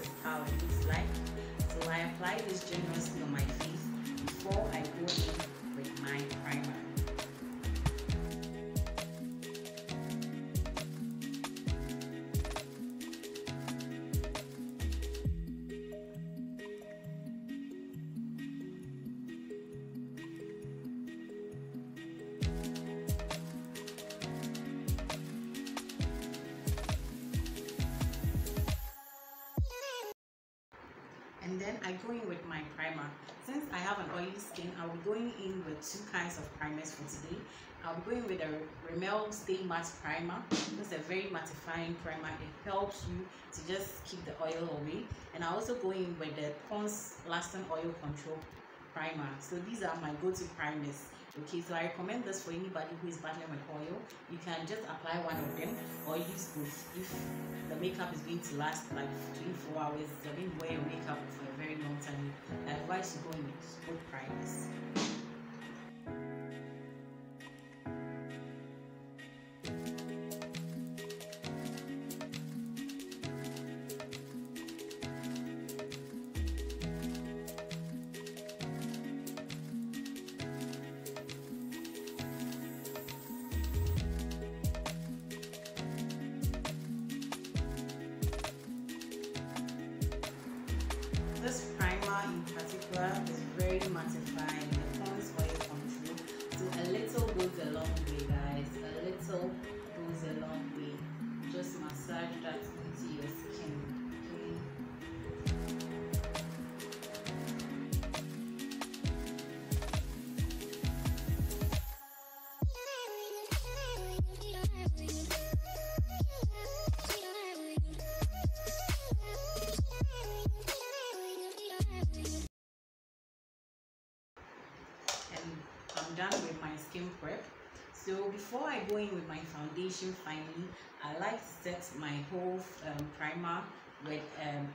is how it looks like so I apply this generously on my face before I go in with my primer and then I go in with my primer. Since I have an oily skin, I'll be going in with two kinds of primers for today. I'll be going with a Rimmel Stay Matte Primer. Is a very mattifying primer. It helps you to just keep the oil away. And I also go in with the Pond's Lasting Oil Control Primer. So these are my go-to primers okay so i recommend this for anybody who is battling with oil you can just apply one of them or use both if the makeup is going to last like 24 hours you're going to wear your particular is very mattifying the Pond's oil control so a little goes a long way guys. A little goes a long way. Just massage that I'm done with my skin prep. So before I go in with my foundation finally, I like to set my whole um, primer with um,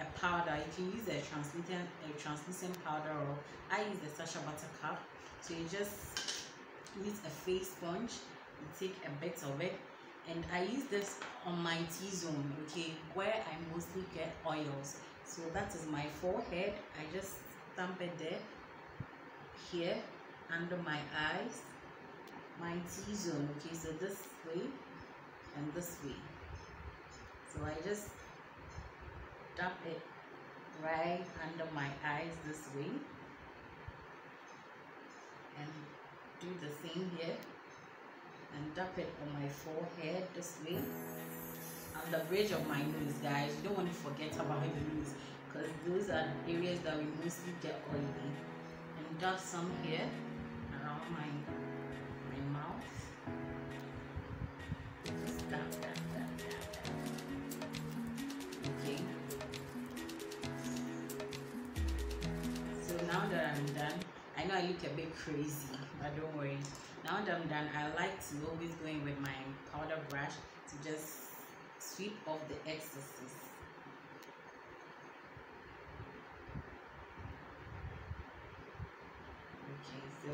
a powder. You can use a translucent, a translucent powder or I use the Sacha Buttercup. So you just use a face sponge, you take a bit of it and I use this on my T-zone, okay, where I mostly get oils. So that is my forehead. I just stamp it there here under my eyes my t-zone okay so this way and this way. So i just tap it right under my eyes this way and do the same here and tap it on my forehead this way on the bridge of my nose guys. You don't want to forget about your nose because those are areas that we mostly get oily. And dot some here around my my mouth. Okay. So now that I'm done, I know I look a bit crazy, but don't worry. Now that I'm done, I like to always go in with my powder brush to just sweep off the excesses. Okay, so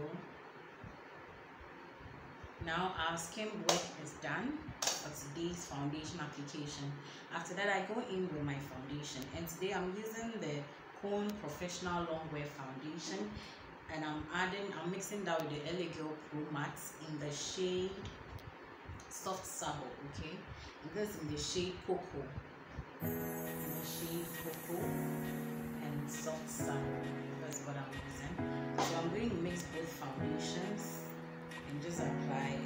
now our skin work is done for today's foundation application. After that, I go in with my foundation, and today I'm using the Cone Professional Longwear Foundation, and I'm adding, I'm mixing that with the LA Girl Pro Matte in the shade Soft Sable, okay? And this in the shade Cocoa, in the shade Cocoa and Soft Sable. That's what I'm using. So I'm going to mix both foundations and just apply.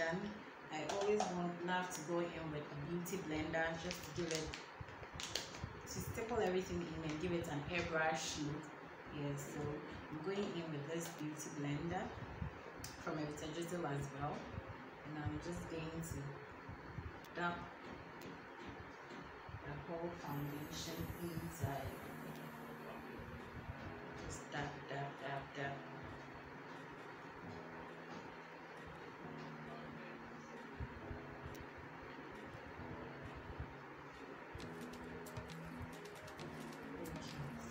Done I always want love to go in with a beauty blender just to give it to staple everything in and give it an airbrush look. Yes so I'm going in with this beauty blender from Evita as well. And I'm just going to dump the whole foundation inside. Just dab dab dab dab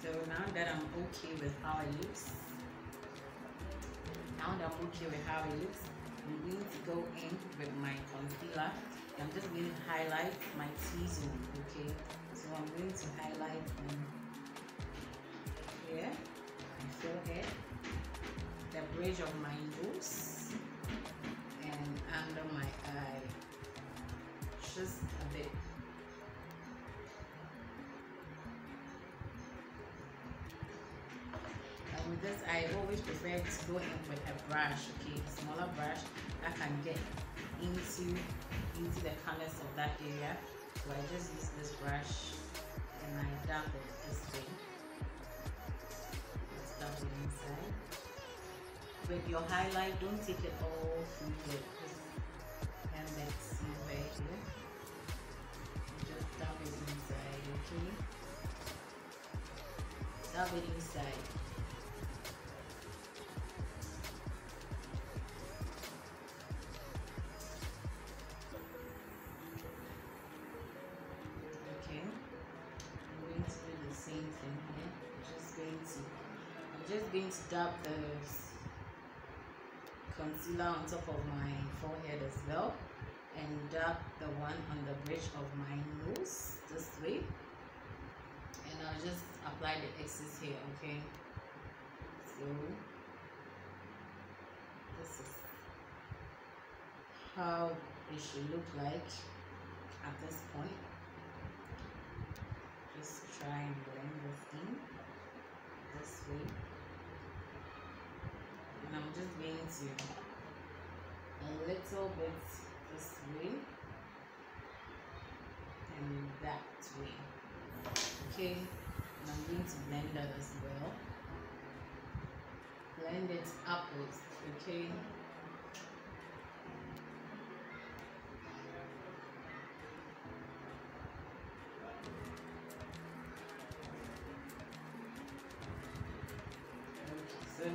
So now that I'm okay with how it looks, now that I'm okay with how it looks, I'm going to go in with my concealer. I'm just going to highlight my T-zone, okay? So I'm going to highlight from here, my forehead, the bridge of my nose, and under my eye, just a bit. This I always prefer to go in with a brush okay? A smaller brush that can get into into the colors of that area. So I just use this brush and I dab it this way. Just dab it inside. With your highlight don't take it all through the and then see right here. Just dab it inside okay? Dab it inside the concealer on top of my forehead as well, and dab the one on the bridge of my nose this way, and I'll just apply the excess here. Okay, so this is how it should look like at this point. Just try and blend this in this way and I'm just going to a little bit this way and that way. Okay? And I'm going to blend that as well. Blend it upwards okay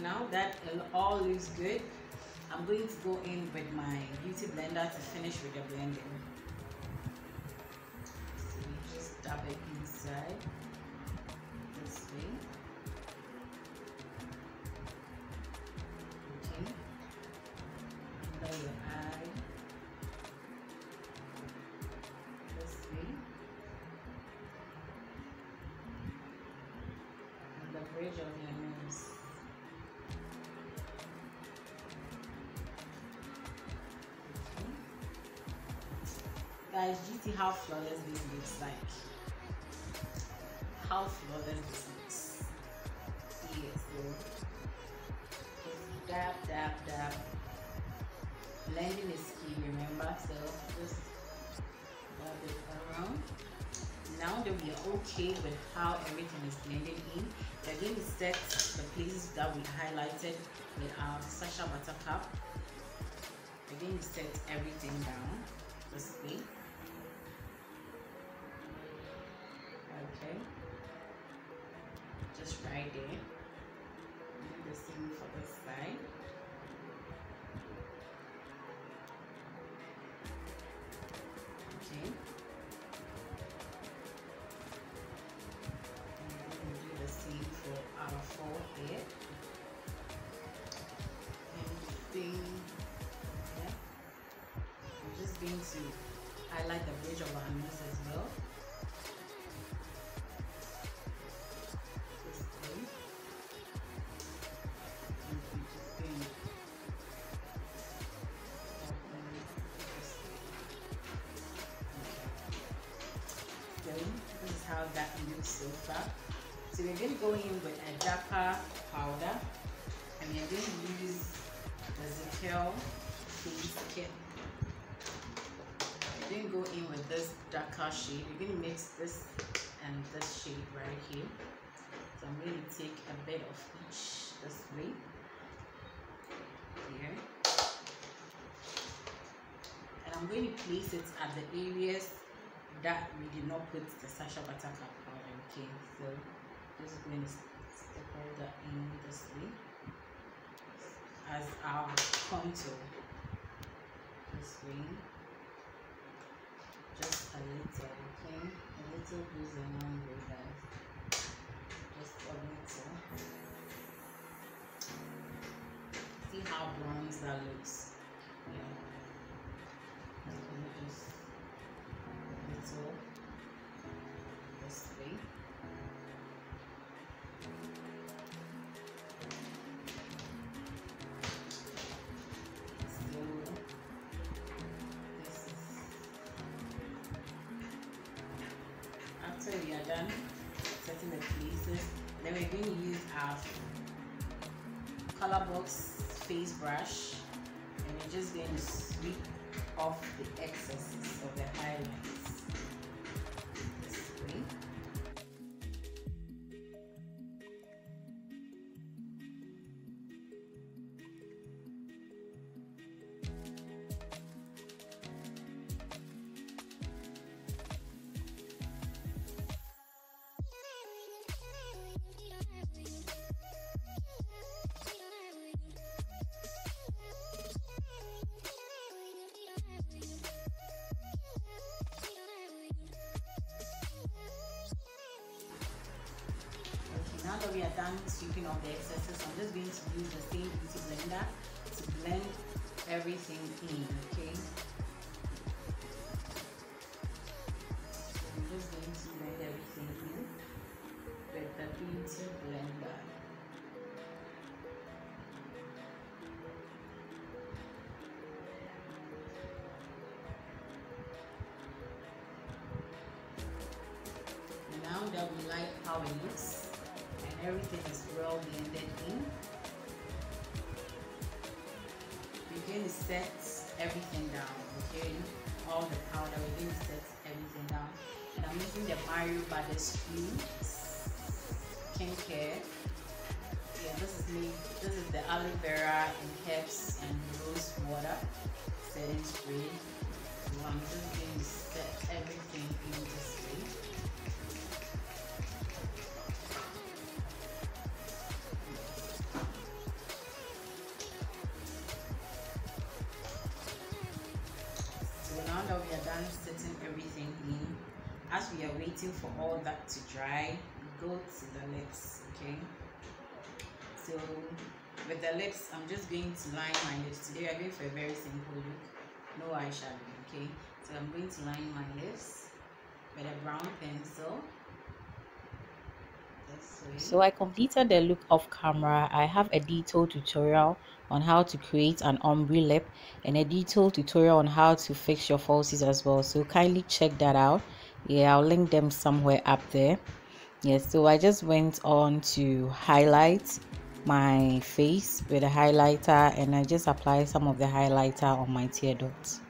now that all looks good I'm going to go in with my beauty blender to finish with the blending. So just dab it inside guys do you see how flawless this looks like? How flawless this looks. Yes just dab dab dab. Blending is key remember? So just dab it around. Now that we are okay with how everything is blended in we're going to set the places that we highlighted with our Sacha Buttercup. We're going to set everything down this just there do the same for this side. Okay. And do the same for our forehead. And then yeah. I'm just going to highlight the bridge of our nose as well looks so we're going to go in with a darker powder and we're going to use the Zykel face kit. We're going to go in with this darker shade. We're going to mix this and this shade right here. So I'm going to take a bit of each this way. Here. And I'm going to place it at the areas that we did not put the Sacha Buttercup okay so just going to step that in this way as our contour this way just a little okay? A little goes a long way guys just a little. See how bronze that looks. Yeah we are done setting the places, then we're going to use our color box face brush. And we're just going to sweep off the excesses of the highlights we are done sweeping off the excesses, I'm just going to use the same beauty blender to blend everything in, okay? I'm just going to blend everything in with the beauty blender. Now that we like how it looks, everything is well blended in. We're going to set everything down, okay? All the powder, we're going to set everything down. And I'm using the Mario Brothers Cream skincare. Yeah, this is me. This is the aloe vera and herbs and rose water setting spray. So I'm just going to set everything in this way. Done setting everything in. As we are waiting for all that to dry go to the lips okay? So with the lips i'm just going to line my lips. Today i'm going for a very simple look. No eyeshadow okay? So i'm going to line my lips with a brown pencil so I completed the look off camera. I have a detailed tutorial on how to create an ombre lip and a detailed tutorial on how to fix your falsies as well. So kindly check that out. Yeah, I'll link them somewhere up there. Yes, yeah, so I just went on to highlight my face with a highlighter and I just applied some of the highlighter on my tear ducts.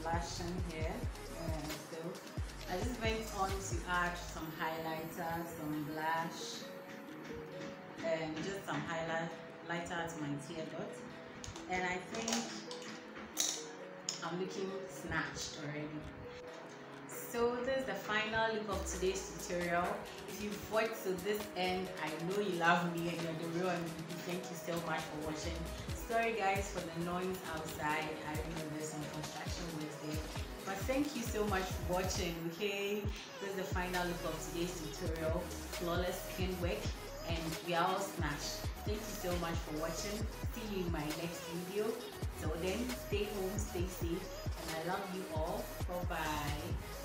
Blushing here and so I just went on to add some highlighter some blush and just some highlighter to my tear dot and I think I'm looking snatched already. So this is the final look of today's tutorial. If you've watched to this end i know you love me and you're the real MVP. thank you so much for watching sorry guys for the noise outside. I know there's some construction work there. But thank you so much for watching okay? This is the final look of today's tutorial flawless skin work and we are all smashed. Thank you so much for watching. See you in my next video. Till then stay home stay safe and i love you all. Bye bye